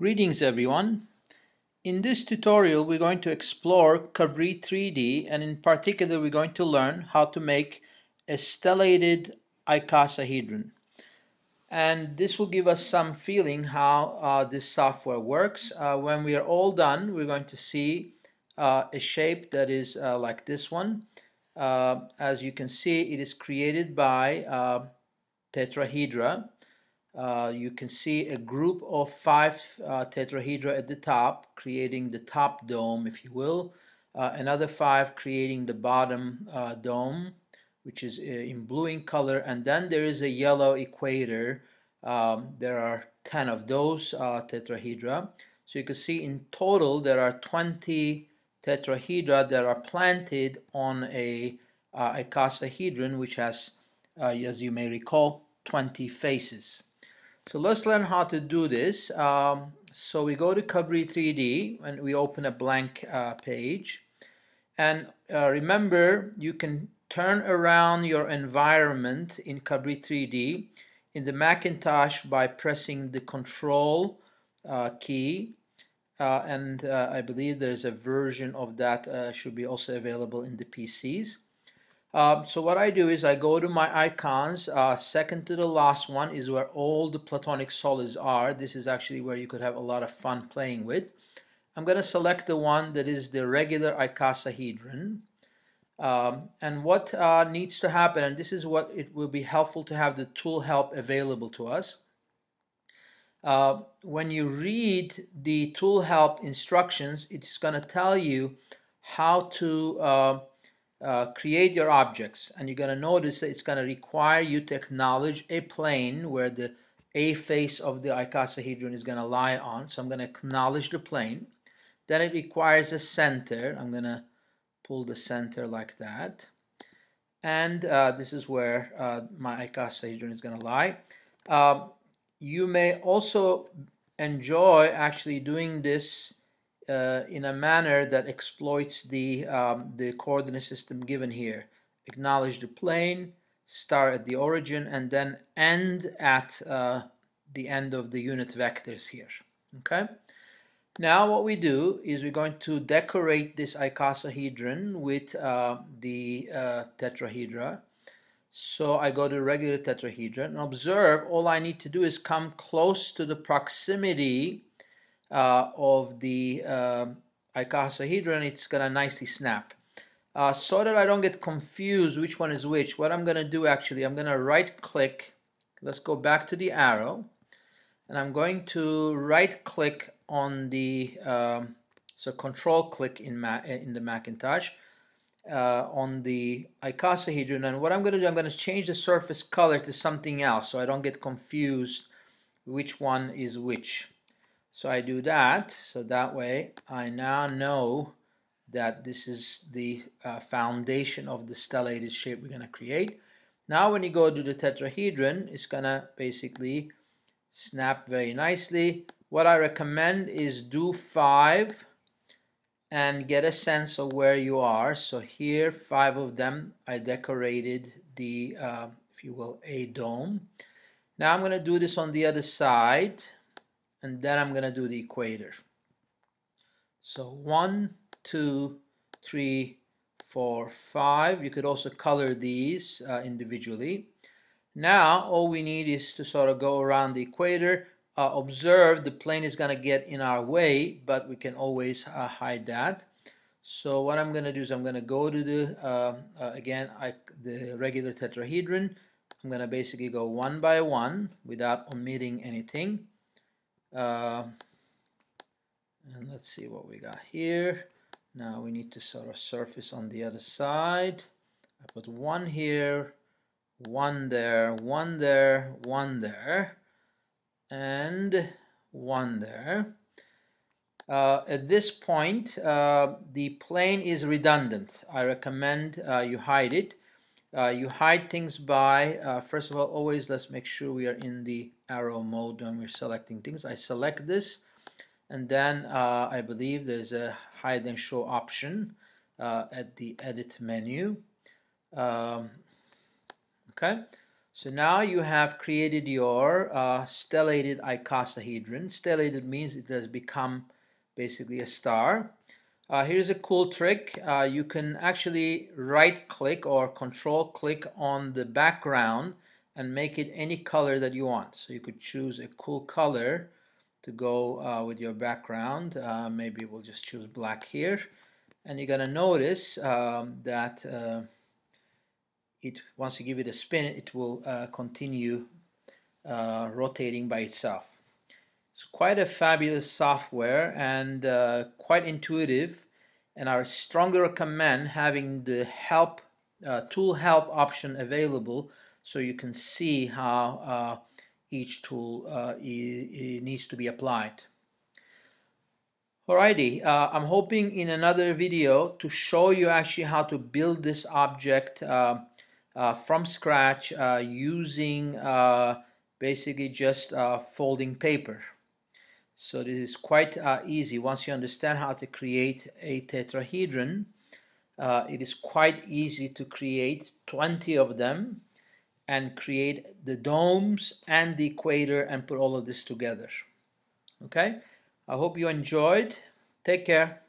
Greetings everyone. In this tutorial we're going to explore Cabri 3D and in particular we're going to learn how to make a stellated icosahedron. And this will give us some feeling how uh, this software works. Uh, when we are all done we're going to see uh, a shape that is uh, like this one. Uh, as you can see it is created by uh, tetrahedra uh, you can see a group of five uh, tetrahedra at the top creating the top dome if you will. Uh, another five creating the bottom uh, dome which is uh, in blue in color. And then there is a yellow equator. Um, there are 10 of those tetrahedra. So you can see in total there are 20 tetrahedra that are planted on a icosahedron which has as you may recall 20 faces so let's learn how to do this. Um, so we go to Cabri 3D and we open a blank uh, page. And uh, remember, you can turn around your environment in Cabri 3D in the Macintosh by pressing the Control uh, key. Uh, and uh, I believe there's a version of that uh, should be also available in the PCs. Um, so what I do is I go to my icons, uh, second to the last one is where all the platonic solids are. This is actually where you could have a lot of fun playing with. I'm going to select the one that is the regular icosahedron. Um, and what uh, needs to happen, and this is what it will be helpful to have the tool help available to us. Uh, when you read the tool help instructions, it's going to tell you how to uh, create your objects and you're going to notice that it's going to require you to acknowledge a plane where the A face of the icosahedron is going to lie on. So I'm going to acknowledge the plane. Then it requires a center. I'm going to pull the center like that. And uh, this is where uh, my icosahedron is going to lie. Um, you may also enjoy actually doing this uh, in a manner that exploits the, um, the coordinate system given here. Acknowledge the plane, start at the origin, and then end at uh, the end of the unit vectors here. Okay. Now what we do is we're going to decorate this icosahedron with uh, the uh, tetrahedra. So I go to regular tetrahedron and observe all I need to do is come close to the proximity uh, of the uh, icosahedron, it's going to nicely snap. Uh, so that I don't get confused which one is which, what I'm going to do actually, I'm going to right click. Let's go back to the arrow. And I'm going to right click on the, um, so control click in, Ma in the Macintosh. Uh, on the icosahedron and what I'm going to do I'm going to change the surface color to something else so I don't get confused which one is which so I do that, so that way I now know that this is the uh, foundation of the stellated shape we're going to create. Now when you go to the tetrahedron, it's going to basically snap very nicely. What I recommend is do five and get a sense of where you are. So here, five of them, I decorated the, uh, if you will, a dome. Now I'm going to do this on the other side and then I'm gonna do the equator. So one, two, three, four, five. You could also color these uh, individually. Now all we need is to sort of go around the equator. Uh, observe the plane is going to get in our way, but we can always uh, hide that. So what I'm going to do is I'm going to go to the, uh, uh, again, I, the regular tetrahedron. I'm going to basically go one by one without omitting anything. Uh, and let's see what we got here. Now we need to sort of surface on the other side. I put one here, one there, one there, one there, and one there. Uh, at this point, uh, the plane is redundant. I recommend uh, you hide it. Uh, you hide things by, uh, first of all, always let's make sure we are in the arrow mode when we're selecting things. I select this and then uh, I believe there's a hide and show option uh, at the edit menu. Um, okay, So now you have created your uh, stellated icosahedron. Stellated means it has become basically a star. Uh, here's a cool trick. Uh, you can actually right click or control click on the background and make it any color that you want. So you could choose a cool color to go uh, with your background. Uh, maybe we'll just choose black here. And you're gonna notice um, that uh, it once you give it a spin it will uh, continue uh, rotating by itself it's quite a fabulous software and uh, quite intuitive and I strongly recommend having the help tool help option available so you can see how uh, each tool uh, needs to be applied Alrighty, uh, I'm hoping in another video to show you actually how to build this object uh, uh, from scratch uh, using basically just folding paper. So this is quite easy. Once you understand how to create a tetrahedron, it is quite easy to create 20 of them and create the domes and the equator and put all of this together. Okay, I hope you enjoyed. Take care.